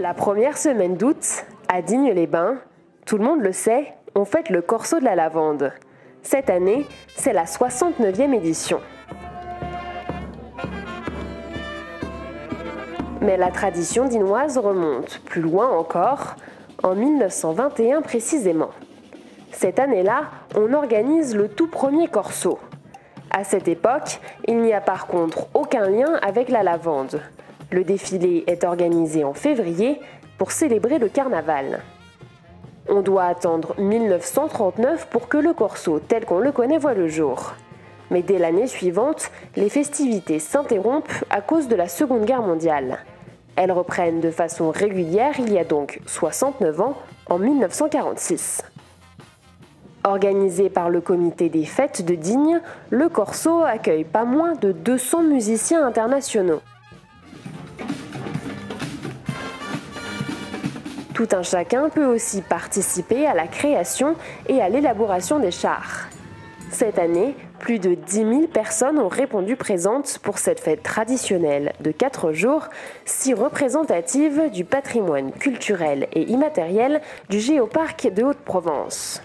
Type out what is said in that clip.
La première semaine d'août, à Digne-les-Bains, tout le monde le sait, on fête le Corso de la Lavande. Cette année, c'est la 69e édition. Mais la tradition dinoise remonte plus loin encore, en 1921 précisément. Cette année-là, on organise le tout premier Corso. À cette époque, il n'y a par contre aucun lien avec la lavande. Le défilé est organisé en février pour célébrer le carnaval. On doit attendre 1939 pour que le corso tel qu'on le connaît voit le jour. Mais dès l'année suivante, les festivités s'interrompent à cause de la Seconde Guerre mondiale. Elles reprennent de façon régulière il y a donc 69 ans, en 1946. Organisé par le comité des fêtes de Digne, le Corso accueille pas moins de 200 musiciens internationaux. Tout un chacun peut aussi participer à la création et à l'élaboration des chars. Cette année, plus de 10 000 personnes ont répondu présentes pour cette fête traditionnelle de 4 jours, si représentative du patrimoine culturel et immatériel du Géoparc de Haute-Provence.